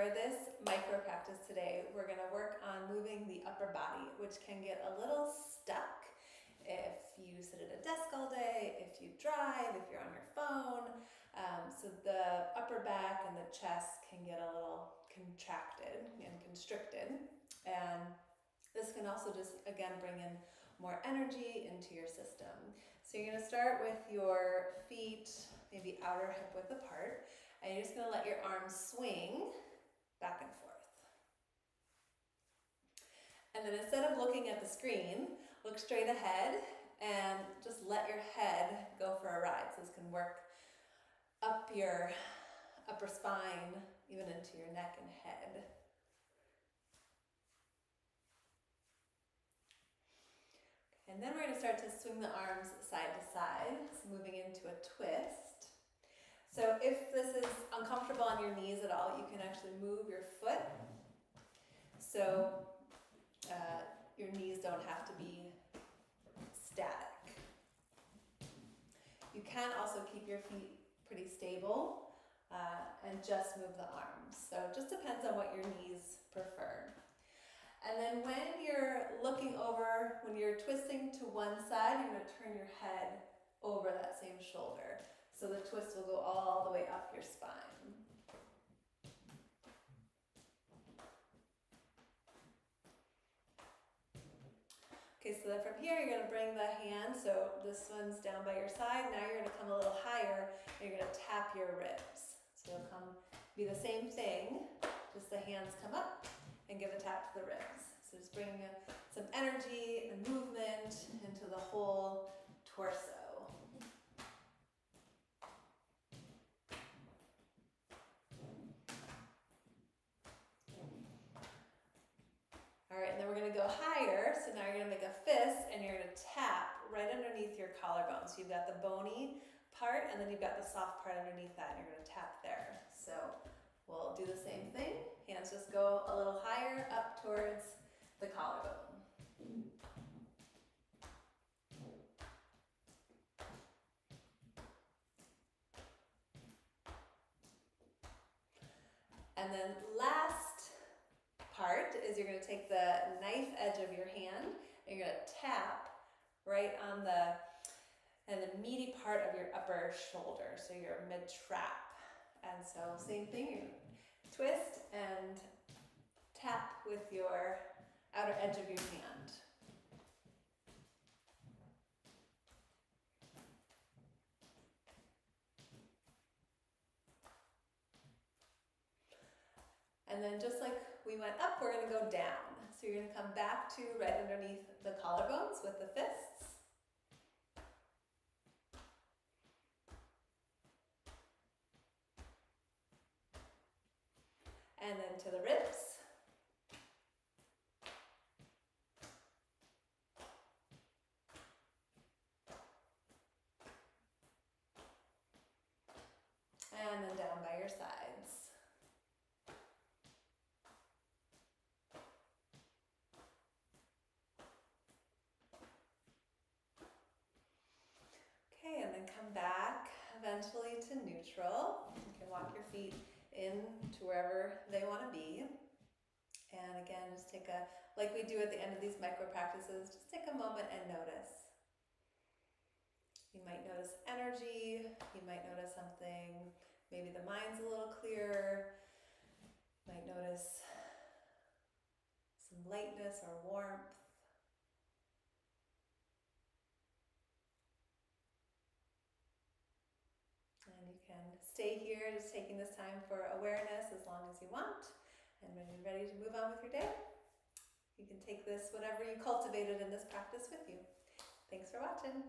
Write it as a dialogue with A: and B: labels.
A: for this micro practice today, we're gonna work on moving the upper body, which can get a little stuck if you sit at a desk all day, if you drive, if you're on your phone. Um, so the upper back and the chest can get a little contracted and constricted. And this can also just, again, bring in more energy into your system. So you're gonna start with your feet, maybe outer hip width apart, and you're just gonna let your arms swing back and forth. And then instead of looking at the screen, look straight ahead and just let your head go for a ride. So this can work up your upper spine, even into your neck and head. And then we're going to start to swing the arms side to side, so moving into a twist. So if this is uncomfortable on your knees at all, you can actually move your foot so uh, your knees don't have to be static. You can also keep your feet pretty stable uh, and just move the arms. So it just depends on what your knees prefer. And then when you're looking over, when you're twisting to one side, you're going to turn your head over that same shoulder. So the twist will go all the way up your spine. Okay, so then from here, you're gonna bring the hand, so this one's down by your side. Now you're gonna come a little higher, and you're gonna tap your ribs. So you'll come, be the same thing, just the hands come up and give a tap to the ribs. So just bring some energy and movement into the whole torso. All right, and then we're gonna go higher. So now you're gonna make a fist and you're gonna tap right underneath your collarbone. So you've got the bony part and then you've got the soft part underneath that and you're gonna tap there. So we'll do the same thing. Hands just go a little higher up towards the collarbone. And then last part is you're gonna take the knife edge of your hand and you're gonna tap right on the and the meaty part of your upper shoulder, so your mid trap. And so same thing, you twist and tap with your outer edge of your hand. And then just like we went up, we're gonna go down. So you're gonna come back to right underneath the collarbones with the fists. And then to the ribs. And then down by your sides. Okay, and then come back eventually to neutral. You can walk your feet in to wherever they want to be. And again, just take a, like we do at the end of these micro practices, just take a moment and notice. You might notice energy, you might notice something, maybe the mind's a little clearer, you might notice some lightness or warmth. And stay here, just taking this time for awareness as long as you want. And when you're ready to move on with your day, you can take this, whatever you cultivated in this practice with you. Thanks for watching.